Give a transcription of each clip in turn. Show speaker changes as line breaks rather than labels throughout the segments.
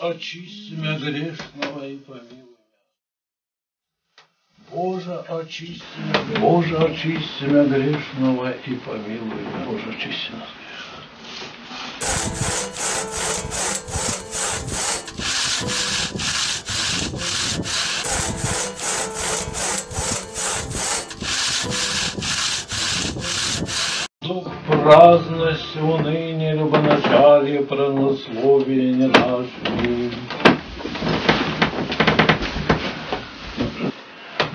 очисти меня грешного и помилуй. Боже, очисти меня, Боже, очисти меня грешного и помилуй меня. Боже, очисти нас грешных. Праздность, уныние, любоначалие, празднословие не наши.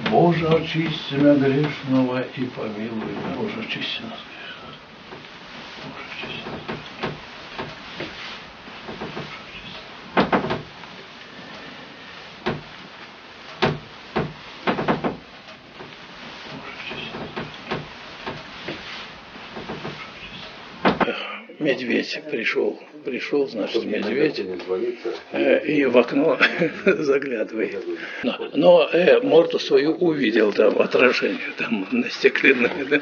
Боже, очисти меня грешного и помилуй меня. Боже, очисти нас грешных. Боже, очисти нас грешных. Боже, очисти. Боже, очисти нас медведь пришел, пришел, значит, медведь, э, и в окно заглядывает. Но, но э, морду свою увидел там, отражение там на стеклянной, да.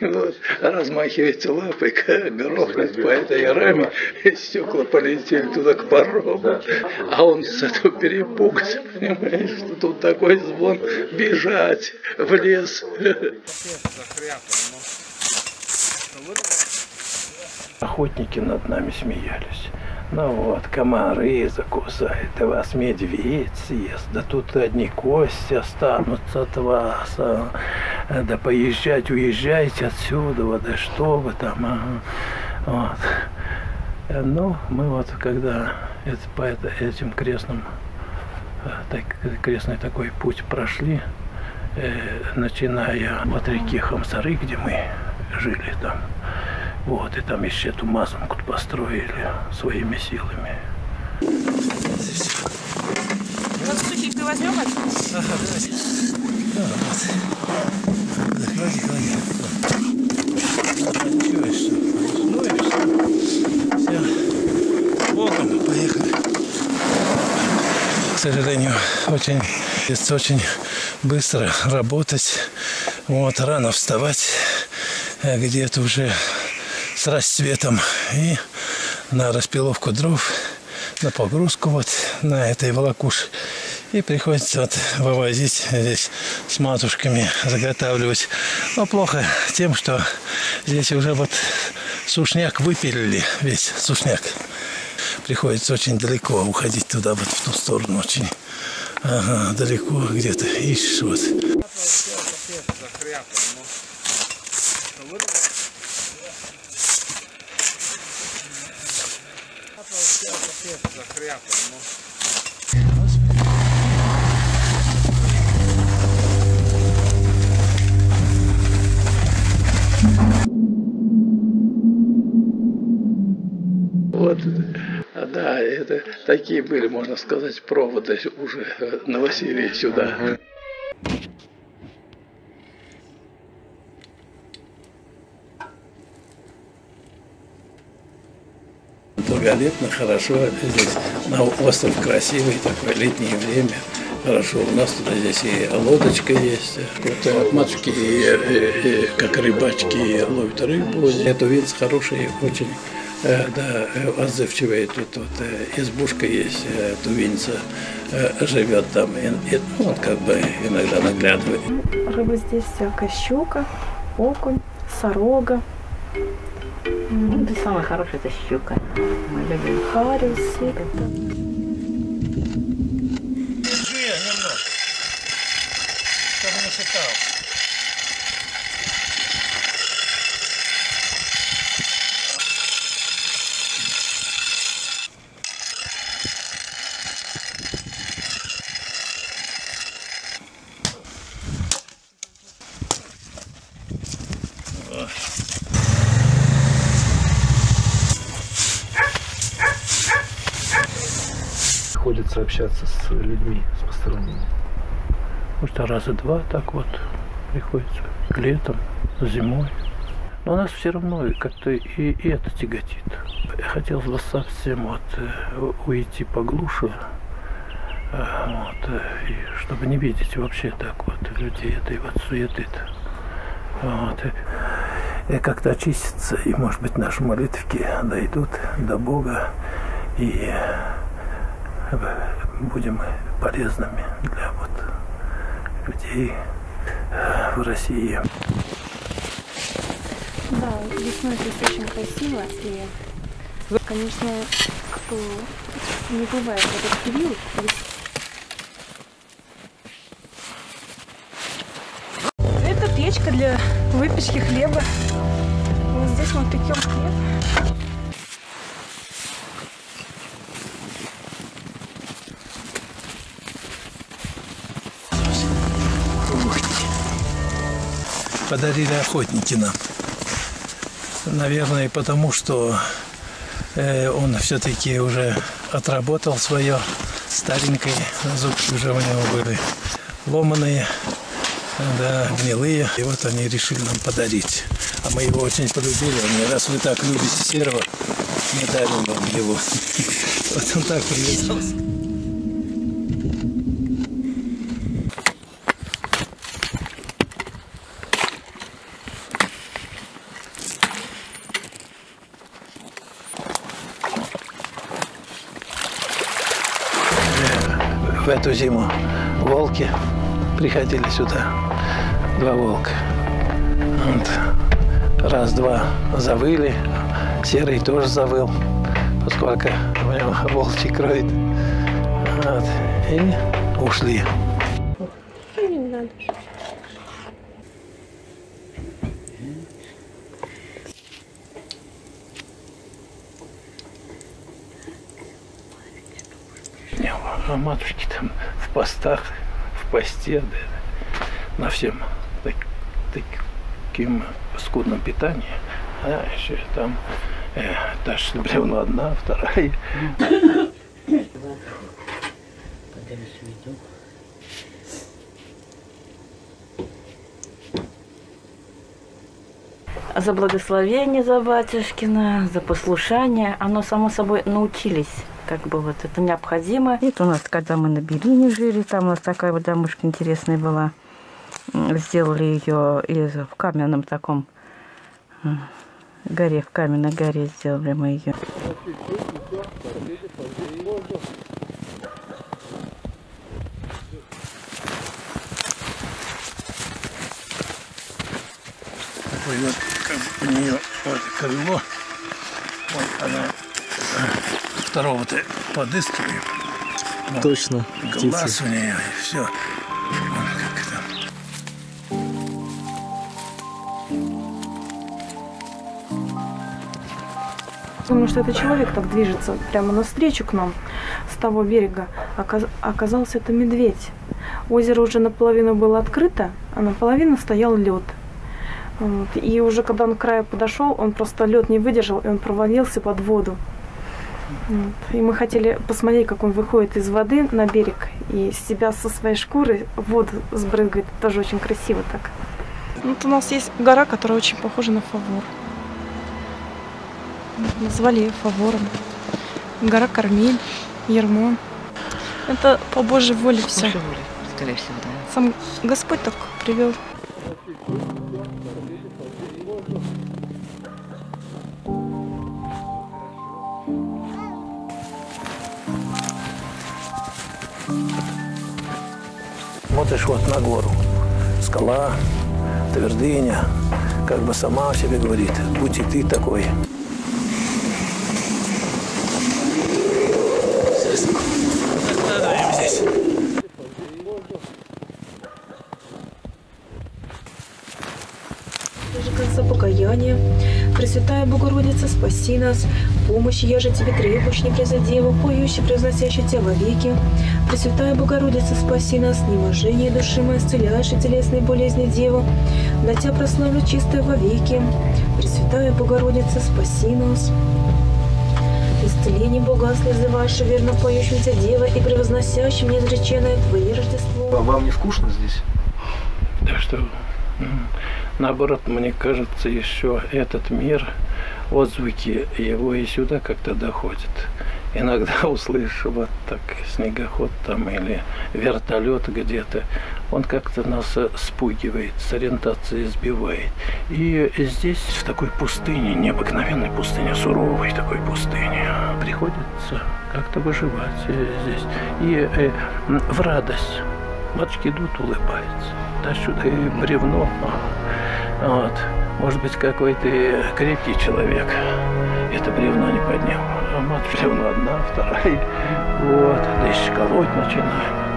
И вот, размахивается лапой, грохнет по этой раме, стекла полетели туда к порогу, а он с этого перепугался, понимаешь, что тут такой звон, бежать в лес.
Охотники над нами смеялись. Ну вот, комары закусают, и вас медведь съест. Да тут одни кости останутся от вас. а. Да поезжать, уезжайте отсюда, вот, да что вы там. ага. Вот. Э, Ну, мы вот когда это, по это- этим крестным, э, так- крестный такой путь прошли, э, начиная от реки Хамсары, где мы жили там, вот, и там еще эту мазанку построили своими силами.
Вот сухих возьмем
Ага, давайте. Да, вот. Да, клади, клади. Чуешь, что? И все. Все. Богом, поехали. К сожалению, очень, есть очень быстро работать. Вот, рано вставать. э, Где-то уже с расцветом. И на распиловку дров, на погрузку вот на этой волокуш. И приходится вот вывозить здесь с матушками, заготавливать. Но плохо тем, что здесь уже вот сушняк выпилили, весь сушняк. Приходится очень далеко уходить туда, вот в ту сторону очень. Ага, далеко где-то ищешь вот.
Ну, вот
да, это такие были, можно сказать, проводы уже э, Новосибирь сюда. Благолепно, хорошо здесь. На остров красивый, такое летнее время. Хорошо, у нас туда здесь и лодочка есть. Вот э, матушки, и, и- и как рыбачки ловят рыбу. Это вид хороший, очень э, да, э, отзывчивый. Тут вот э, избушка есть, тувинца живет там. И, и, ну, вот как бы иногда наглядывает.
Рыба здесь всякая щука, окунь, сорога,
Ну, самая хорошая это щука. Мы любим.
харис, сип.
Держи немножко, чтобы не считал.
Приходится общаться с людьми, с посторонними?
Может, раза два так вот приходится. Летом, зимой. Но нас все равно как-то и, и это тяготит. Хотелось бы совсем вот э, уйти поглуше, э, вот, э, и чтобы не видеть вообще так вот людей этой вот суеты-то. Вот, и, как-то очиститься, и, может быть, наши молитвки дойдут до Бога, и будем полезными для вот людей э, в России.
Да, весной здесь очень красиво. И, конечно, кто не бывает в этот период, Это печка для выпечки хлеба. Вот здесь мы пекем хлеб.
Подарили охотники нам. Наверное, потому что э, он все-таки уже отработал свое старенькое, зубки уже у него были ломаные, да, гнилые. И вот они решили нам подарить. А мы его очень полюбили. Говорит, раз вы так любите серого, мы дарим вам его. Вот он так привязался. В эту зиму волки приходили сюда. Два волка. Вот. Раз-два завыли. Серый тоже завыл, поскольку у него волчий кровь. Вот. И ушли. Не, А матушки там в постах, в посте, да, на всем так- таким скудном питании. А еще там э, та же бревно одна, вторая.
За благословение за батюшкина, за послушание. Оно, само собой, научились. Как бы вот это необходимо. Это у нас, когда мы на Белине жили, там у нас такая вот домушка интересная была. Сделали ее из, в каменном таком горе, в каменной горе сделали мы ее.
Как у нее вот крыло. Вот она второго-то подыскиваем. Вот.
Точно,
Глаз у нее, и все. Это.
Потому что этот человек так движется прямо навстречу к нам с того берега. Оказ- Оказался это медведь. Озеро уже наполовину было открыто, а наполовину стоял лед. Вот. И уже когда он к краю подошел, он просто лед не выдержал, и он провалился под воду. Вот. И мы хотели посмотреть, как он выходит из воды на берег и себя со своей шкуры воду сбрызгает. Тоже очень красиво так. Вот у нас есть гора, которая очень похожа на фавор. Назвали ее фавором. Гора Кармель, Ермон. Это по Божьей воле все.
скорее всего, да.
Сам Господь так привел.
Смотришь вот на гору. Скала, твердыня, как бы сама о себе говорит, будь и ты такой. Откладываем
Даже конца покаяния. Пресвятая Богородица, спаси нас. Помощи я же тебе требуешь, не призадеву, поющий, превозносящий тебя во веки. Пресвятая Богородица, спаси нас, неможение души моей, исцеляешь и телесной болезни Деву. Да тебя прославлю чистое во веки. Пресвятая Богородица, спаси нас. исцеление Бога слезываешь, верно поющимся Дева и превозносящим неизреченное Твое Рождество.
Вам, вам не скучно здесь?
Да что, наоборот, мне кажется, еще этот мир, отзвуки его и сюда как-то доходят. Иногда услышишь вот так снегоход там или вертолет где-то, он как-то нас э, спугивает, с ориентации сбивает. И здесь, в такой пустыне, необыкновенной пустыне, суровой такой пустыне, приходится как-то выживать э, здесь. И э, в радость. Матушки идут, улыбаются. Да сюда и бревно. а, Вот. Может быть, какой-то крепкий человек это бревно не поднял. Мать бревно одна, вторая. Вот. Да еще колоть начинаем.